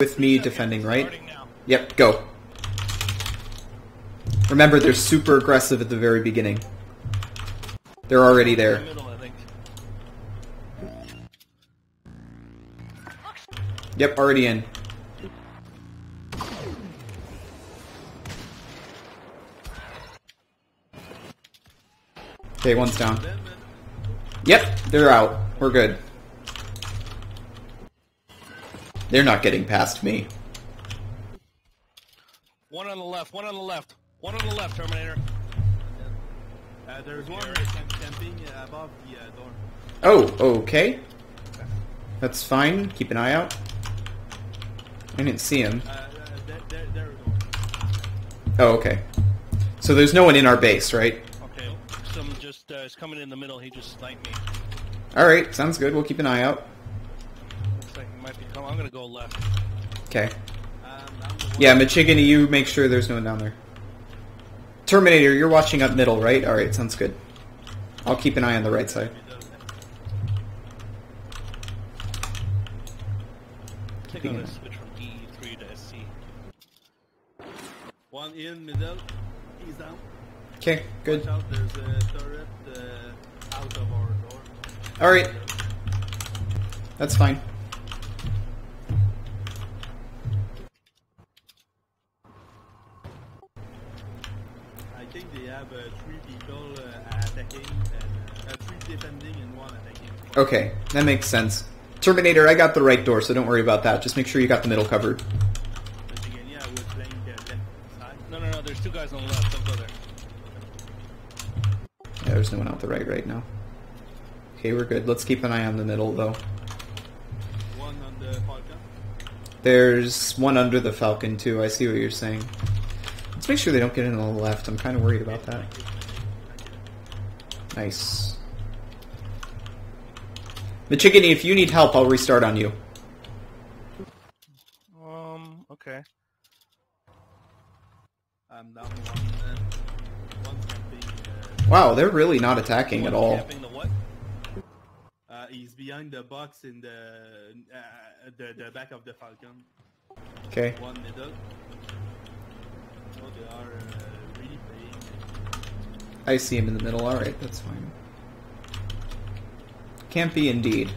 with me defending, right? Yep, go. Remember, they're super aggressive at the very beginning. They're already there. middle, I think. Yep, already in. Okay, one's down. Yep, they're out. We're good. They're not getting past me. One on the left. One on the left. One on the left, Terminator. Uh, there's one camp- camping uh, above the uh, door. Oh, okay. That's fine. Keep an eye out. I didn't see him. Uh, uh, there, there, there. Oh, okay. So there's no one in our base, right? Okay. Some just uh, is coming in the middle. He just sniped me. Alright, sounds good. We'll keep an eye out. Looks like he might be coming. I'm gonna go left. Okay. Um, I'm the one Yeah, Michigany, you make sure there's no one down there. Terminator, you're watching up middle, right? Alright, sounds good. I'll keep an eye on the right side. I think I'm gonna switch from E3 to SC. One in middle. He's down. Okay, good. Watch out, there's a turret uh, out of our door. Alright. That's fine. Okay, that makes sense. Terminator, I got the right door, so don't worry about that. Just make sure you got the middle covered. Again, yeah, I was playing left side. No, no, no. There's two guys on the left. Don't go there. Yeah, there's no one out the right right now. Okay, we're good. Let's keep an eye on the middle, though. One on the Falcon. There's one under the Falcon, too. I see what you're saying. Let's make sure they don't get in on the left. I'm kind of worried about that. Nice. Michigany, if you need help, I'll restart on you. Um. Okay. I'm down one. Uh, one. Uh, Wow, they're really not attacking at all. camping the what? uh, he's behind the box in the uh, the, the back of the Falcon. Okay. One middle. So they are uh, really playing. I see him in the middle. Alright, that's fine. Can't be indeed.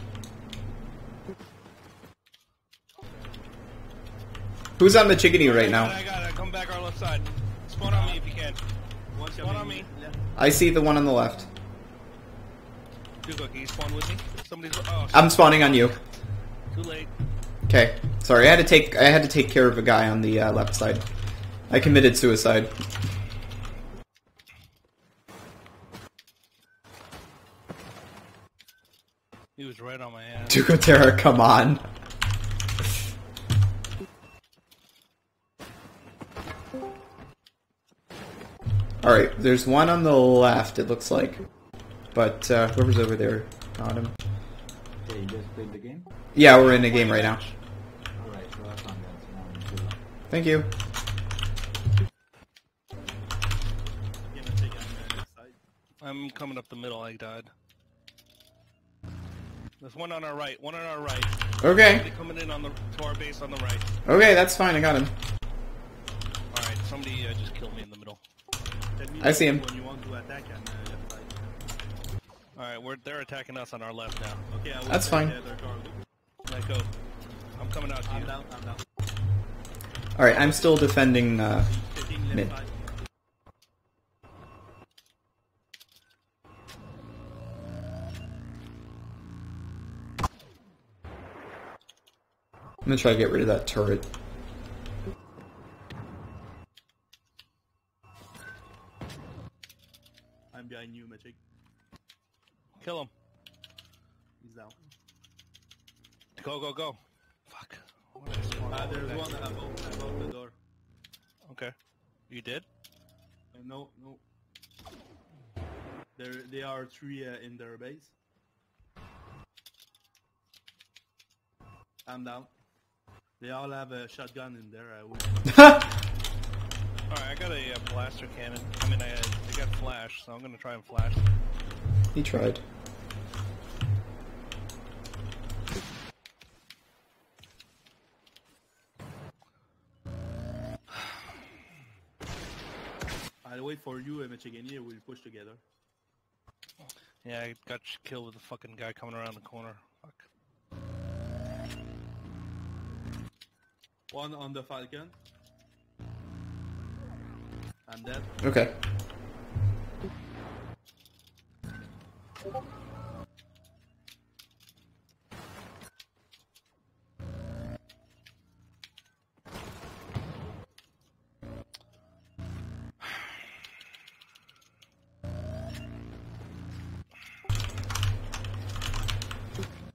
Who's on Michigany right now? I got it. Come back our left side. Spawn on me if you can. One Spawn on me. I see the one on the left. Duco, can you spawn with me? Somebody's. Oh, I'm spawning on you. too late. Okay. Sorry, I had to take I had to take care of a guy on the uh, left side. I committed suicide. He was right on my ass. Ducoterra, come on. Alright, there's one on the left, it looks like. But uh, whoever's over there got him. Okay, you just played the game? Yeah, we're in the game right now. Alright, so that's on that. So Thank you. Gonna take on the side. I'm coming up the middle. I died. There's one on our right. One on our right. Okay. Somebody coming in on the to our base on the right. Okay, that's fine, I got him. All right. Somebody uh, just killed me in the middle. I see him. You want to attack on the left side. All right. We're they're attacking us on our left now. Okay, I That's fine. uh, their car. Let go. I'm coming out to I'm you. down. I'm down. Alright, I'm still defending uh, Mid. side. I'm gonna try to get rid of that turret. I'm behind you, Magic. Kill him. He's down. Go go go. Fuck. What did I spawn Uh, there's way one above, above the door. Okay. You did? Uh, no, no. There, they are three uh, in their base. I'm down. They all have a shotgun in there. Uh, Alright, I got a uh, blaster cannon. I mean, I, uh, I got flash, so I'm gonna try and flash. He tried. I'll wait for you, Michigania. We'll push together. Yeah, I got killed with a fucking guy coming around the corner. One on the Falcon. I'm dead. Okay.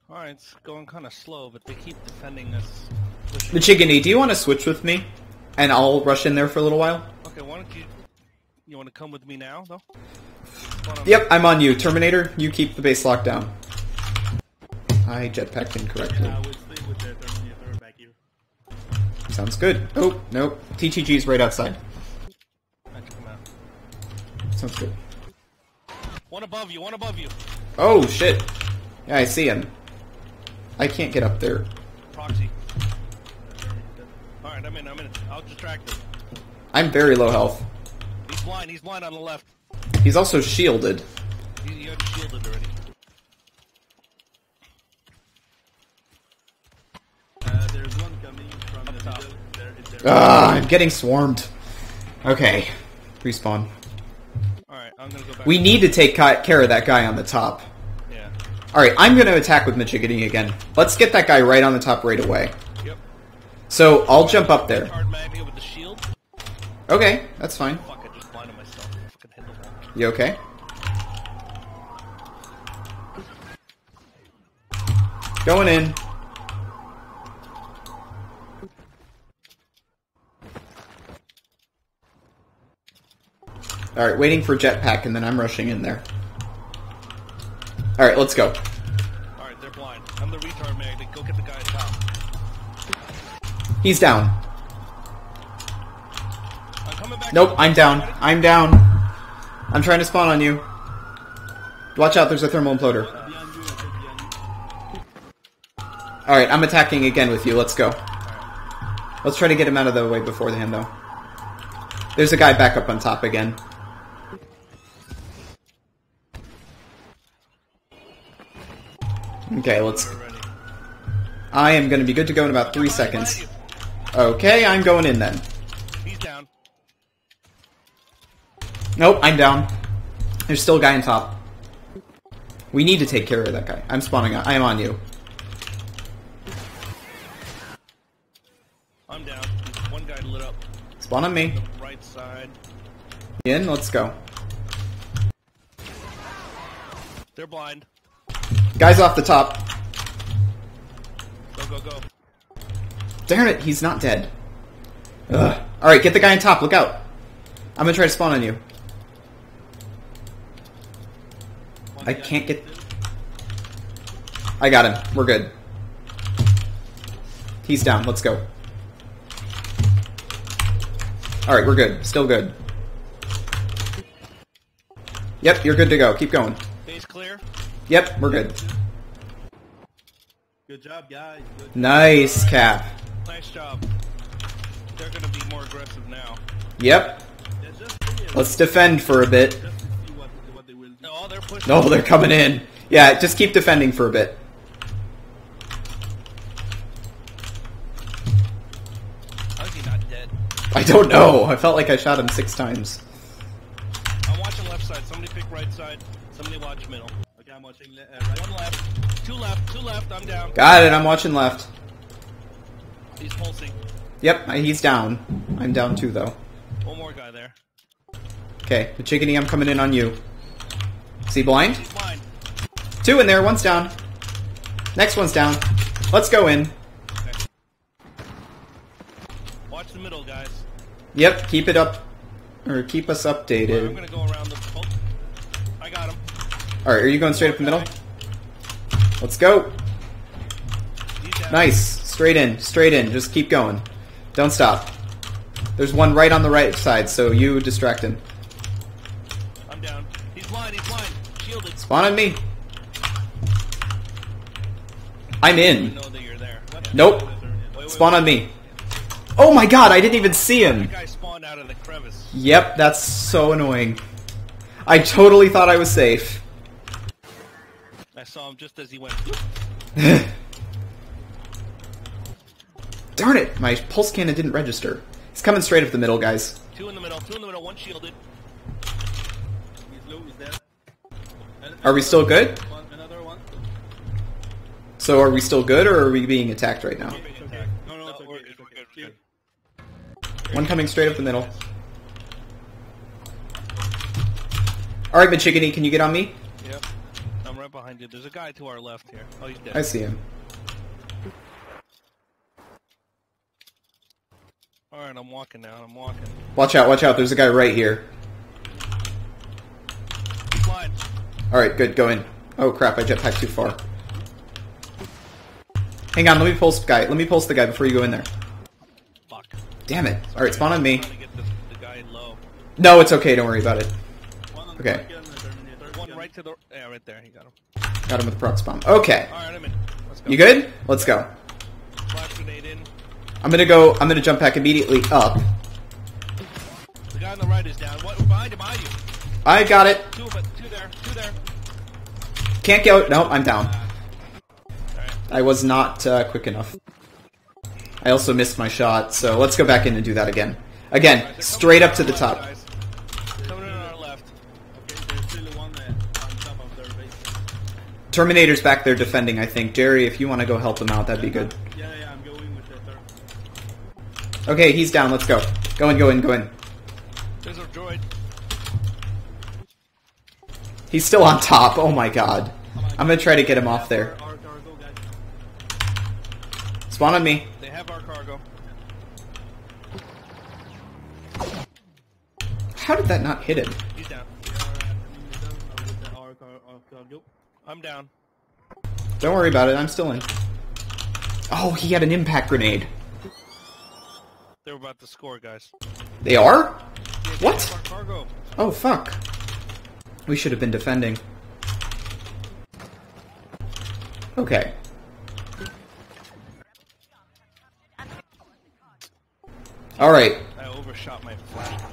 Alright, it's going kind of slow, but they keep defending us. Pushing- Michigany, do you want to switch with me? And I'll rush in there for a little while? Okay, why don't you... You want to come with me now, though? Yep, I'm on you. Terminator, you keep the base locked down. I jetpacked incorrectly. I will stay with the Terminator back here. Sounds good. Oh, nope. TTG's right outside. I took him out. Sounds good. One above you, one above you. Oh, shit. Yeah, I see him. I can't get up there. Proxy. Alright, I'm in, I'm in. I'll distract him. I'm very low health. He's blind, he's blind on the left. He's also shielded. He, he got shielded already. Uh, there's one coming from the top. middle. There, there. Ah, I'm getting swarmed. Okay. Respawn. Alright, I'm gonna go back. We need to take care of that guy on the top. Yeah. Alright, I'm gonna attack with Michigany again. Let's get that guy right on the top right away. So, I'll jump up there. Hard magnet with the shield. Okay, that's fine. Fuck, I just blinded myself. Fucking hit the wall. You okay? Going in. Alright, waiting for jetpack and then I'm rushing in there. Alright, let's go. He's down. I'm coming back. Nope, I'm down. I'm down. I'm trying to spawn on you. Watch out, there's a thermal imploder. Behind you, I said behind you. Alright, I'm attacking again with you. Let's go. Let's try to get him out of the way before him, though. There's a guy back up on top again. Okay, let's... I am gonna be good to go in about three seconds. Okay, I'm going in then. He's down. Nope, I'm down. There's still a guy on top. We need to take care of that guy. I'm spawning on. I am on you. I'm down. One guy lit up. Spawn on me. Right side. In, let's go. They're blind. Guy's off the top. Go, go, go. Darn it, he's not dead. Ugh. Alright, get the guy on top. Look out. I'm gonna try to spawn on you. I can't get- I got him. We're good. He's down. Let's go. Alright, we're good. Still good. Yep, you're good to go. Keep going. Base clear. Yep, we're good. Good job, guys. Good. Nice cap. Nice job. They're gonna be more aggressive now. Yep. Yeah, just stay here, Let's defend for a bit. just to see what what they will do. They're pushing. No, they're coming in. Yeah, just keep defending for a bit. How is he not dead? I don't know. I felt like I shot him six times. I'm watching left side. Somebody pick right side. Somebody watch middle. Okay, I'm watching le- uh, right. One left. Two left. Two left. I'm down. Got it. I'm watching left. He's pulsing. Yep, he's down. I'm down too, though. One more guy there. Okay, the chickeny, I'm coming in on you. See blind? He's blind. Two in there, one's down. Next one's down. Let's go in. Okay. Watch the middle, guys. Yep, keep it up. Or keep us Alright, I'm updated. gonna go around the. Oh, I got him. Alright, are you going straight up the middle? Let's go. Nice. Straight in, straight in. Just keep going. Don't stop. There's one right on the right side, so you distract him. I'm down. He's blind. He's blind. Shielded. Spawn on me. I'm in. know that you're there. What? Nope. Spawn on me. Oh my god, I didn't even see him. guy spawned spawned out of the crevice. Yep, that's so annoying. I totally thought I was safe. I saw him just as he went. Darn it, my pulse cannon didn't register. He's coming straight up the middle, guys. Two in the middle, two in the middle, one shielded. He's low, he's dead. Are we still good? One, another one. So are we still good, or are we being attacked right now? Okay. No, no, it's okay. we're it's good, okay. good, we're Chill. One coming straight up the middle. Alright, Michigany, can you get on me? Yep. I'm right behind you. There's a guy to our left here. Oh, he's dead. I see him. Alright, I'm walking now. I'm walking. Watch out, watch out, there's a guy right here. Alright, good, go in. Oh crap, I jetpacked too far. Hang on, let me pulse guy. Let me pulse the guy before you go in there. Fuck. Damn it. Alright, spawn on me. Trying to get the, the guy low. No, it's okay, don't worry about it. One on the Okay. One right to the... Yeah, right there. He got him. Got him with the proc spawn. Okay. Alright, I'm in. You good? Let's go. Flash grenade in. I'm gonna go, I'm gonna jump back immediately up. The guy on the right is down. What? Behind behind you. I got it. Two. Two there. Two there. Can't go. No, I'm down. Alright. I was not uh, quick enough. I also missed my shot, so let's go back in and do that again. Again, They're straight up to the top. left, guys. On our left. Okay, there's still one uh, on top of their base. Terminator's back there defending, I think. Jerry, if you want to go help them out, that'd be good. Yeah, yeah, I'm going with the third. Okay, he's down. Let's go. Go in, go in, go in. There's droid. He's still on top. Oh my god. I'm gonna try to get him off there. Our cargo, guys. Spawn on me. They have our cargo. How did that not hit him? He's down. We are coming with them with the our, car, our cargo. I'm down. Don't worry about it. I'm still in. Oh, he had an impact grenade. They're about to score, guys. They are? What? have Our cargo. Oh, fuck. We should have been defending. Okay. Alright, I overshot my flash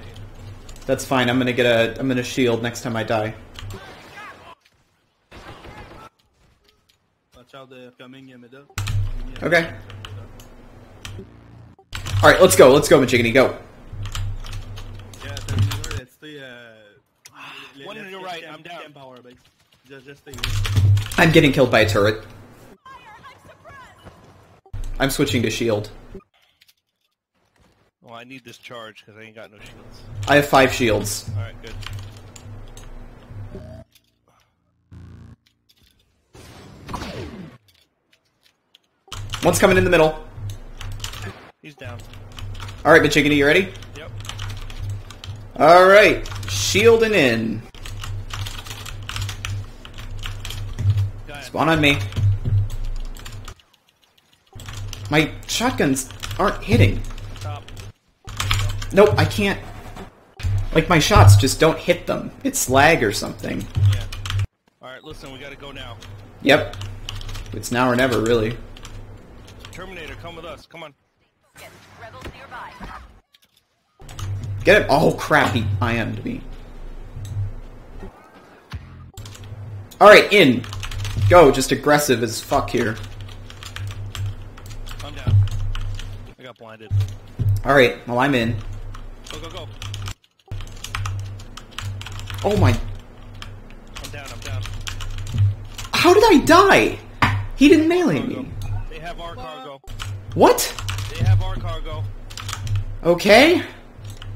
that's fine. I'm gonna get a I'm gonna shield next time I die. Watch out, they're coming in middle. Okay. Alright, let's go, let's go, Majigany, go. Yeah, Terminator, let's stay. Uh, One on let's your get right, I'm down. camp our. Just, just. I'm getting killed by a turret. I'm switching to shield. Well, I need this charge because I ain't got no shields. I have five shields. Alright, good. One's coming in the middle. He's down. Alright, Majigany, you ready? Yep. Alright, shielding in. Spawn on me. My shotguns aren't hitting. top. Nope, I can't. Like, my shots just don't hit them. It's lag or something. Yeah. Alright, listen, we gotta go now. Yep. It's now or never, really. Terminator, come with us. Come on. Rebels nearby. Get it? Oh, crap, he IM'd me. Alright, in. Go, just aggressive as fuck here. I'm down. I got blinded. Alright, well, I'm in. Go, go, go. Oh my. I'm down, I'm down. How did I die? He didn't melee Cargo. me. They have our cargo. What? Our cargo. Okay.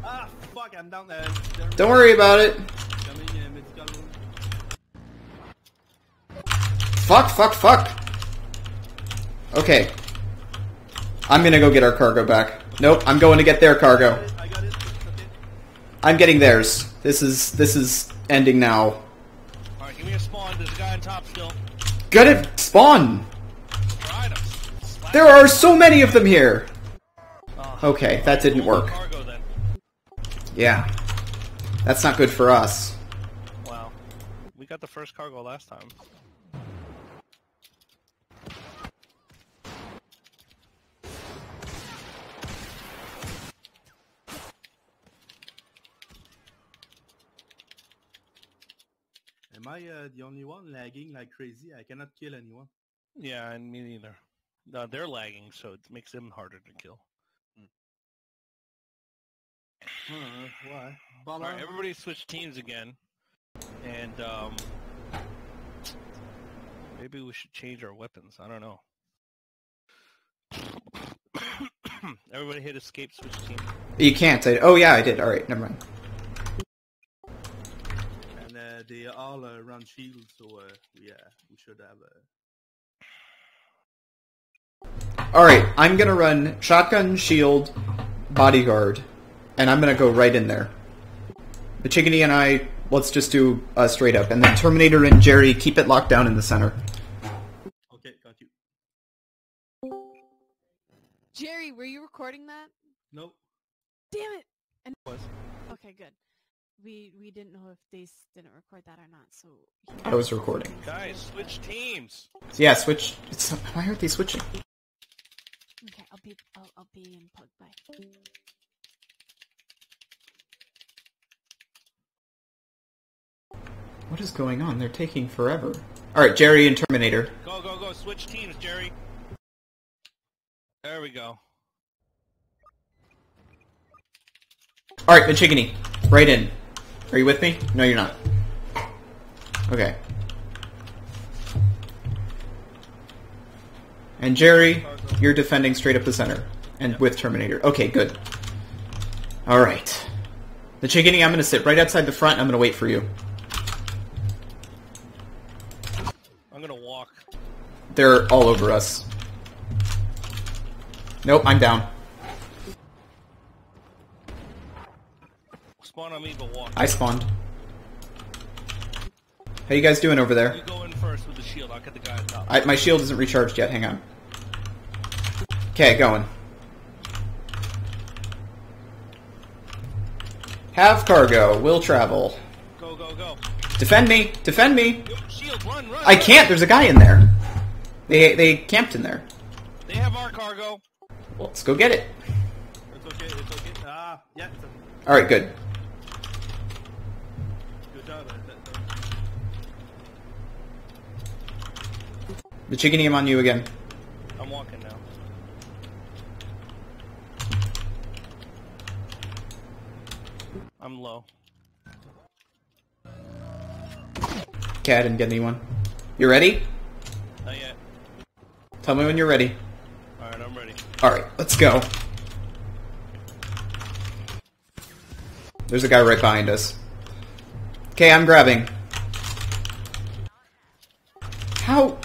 Ah, fuck, I'm down there. Terminator Don't worry about it. Coming medical room. Fuck, fuck, fuck. Okay. I'm gonna go get our cargo back. Nope, I'm going to get their cargo. I got it. It's okay. I'm getting theirs. This is this is ending now. Alright, give me a spawn. There's a guy on top still. Get it spawn. Tried him. Slap There are so many of them here okay, that didn't work. Yeah. That's not good for us. Wow. We got the first cargo last time. Am I uh, the only one lagging like crazy? I cannot kill anyone. Yeah, and me neither. They're lagging, so it makes them harder to kill. Uh, why? All right, everybody switch teams again, and um, maybe we should change our weapons. I don't know. everybody hit escape switch team. You can't. I, oh yeah, I did. All right, never mind. And uh, they all uh, run shield, so uh, we, we should have uh, All right, I'm gonna run shotgun, shield, bodyguard, and I'm gonna go right in there. The chickadee and I, let's just do uh, straight up, and then Terminator and Jerry keep it locked down in the center. Okay, got you. Jerry, were you recording that? Nope. Damn it! And Was. okay, good. We we didn't know if they s- didn't record that or not, so. I was recording. Guys, switch teams. Yeah, switch. It's, why aren't they switching? Okay, I'll be I'll, I'll be in pug. Bye. What is going on? They're taking forever. All right, Jerry and Terminator. Go, go, go! Switch teams, Jerry. There we go. All right, Antigone, right in. Are you with me? No, you're not. Okay. And Jerry, you're defending straight up the center, and with Terminator. Okay, good. All right. The Chigany, I'm gonna sit right outside the front. I'm gonna wait for you. I'm gonna walk. They're all over us. Nope, I'm down. Spawn on me, but walk. I spawned. How you guys doing over there? You go in first with the shield. I'll get the guy on top. I, my shield isn't recharged yet. Hang on. Okay, going. Have cargo. Will travel. Go, go, go! Defend me. Defend me. Shield, run, run! I can't. There's a guy in there. They they camped in there. They have our cargo. Well, let's go get it. It's okay, it's okay. Ah, yeah, it's okay. All right, good. good job. Uh. The chickeny on you again. I'm walking now. I'm low. Okay, I didn't get anyone. You ready? Not yet. Tell me when you're ready. Alright, I'm ready. All right, let's go. There's a guy right behind us. Okay, I'm grabbing. How?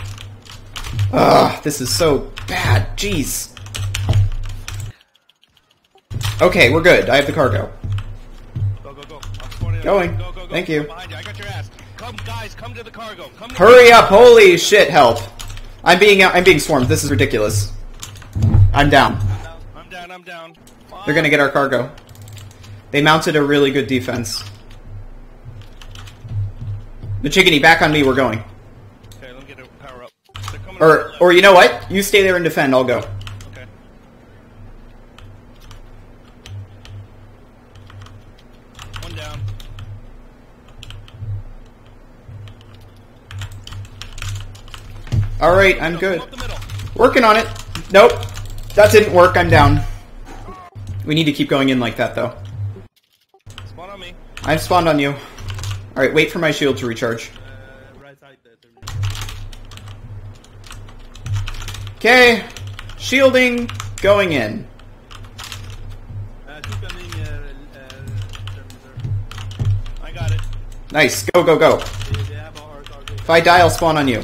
Ugh, this is so bad. Jeez. Okay, we're good. I have the cargo. Go, go, go. Going. Go, go, go. Thank you. You. I got your ass. Come, guys, come to the cargo. Come Hurry up! Holy shit! Help! I'm being I'm being swarmed. This is ridiculous. I'm down. I'm down, I'm down. They're gonna get our cargo. They mounted a really good defense. The chickeny, back on me. We're going. Okay, let me get a power up. Or or you know what? You stay there and defend. I'll go. Okay. One down. All right, I'm good. Come up the middle. Working on it. Nope, that didn't work. I'm down. We need to keep going in like that, though. Spawn on me. I've spawned on you. All right, wait for my shield to recharge. Right side, Terminator. Okay, shielding going in. Uh, uh, uh, Terminator. I got it. Nice. Go go go. They, they have our cargo. If I die, I'll spawn on you.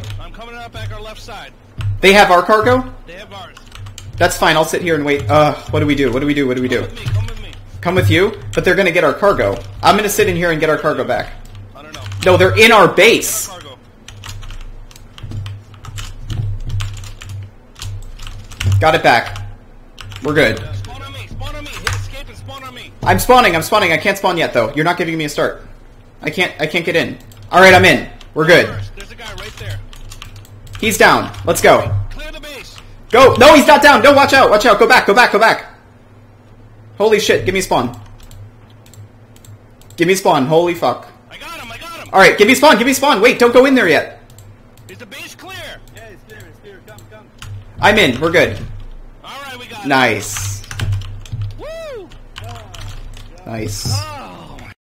I'm coming up back our left side. They have our cargo. They have ours. That's fine. I'll sit here and wait. Uh, what do we do? What do we do? What do we do? Come with me, come with me. Come with you, but they're gonna get our cargo. I'm gonna sit in here and get our cargo back. I don't know. No, they're in our base. our cargo. Got it back. We're good. Spawn on me, spawn on me. Hit escape and spawn on me. I'm spawning. I'm spawning. I can't spawn yet though. You're not giving me a start. I can't. I can't get in. All right, I'm in. We're good. First, there's a guy right there. He's down. Let's go. Clear the base. Go. No, he's not down. No, watch out. Watch out. Go back. Go back. Go back. Holy shit. Give me spawn. Give me spawn. Holy fuck. I got him, I got him. Alright, give me spawn, give me spawn. Wait, don't go in there yet. Is the base clear? Yeah, it's clear, it's clear. Come, come. I'm in, we're good. All right, we got it. Nice. Woo! Nice.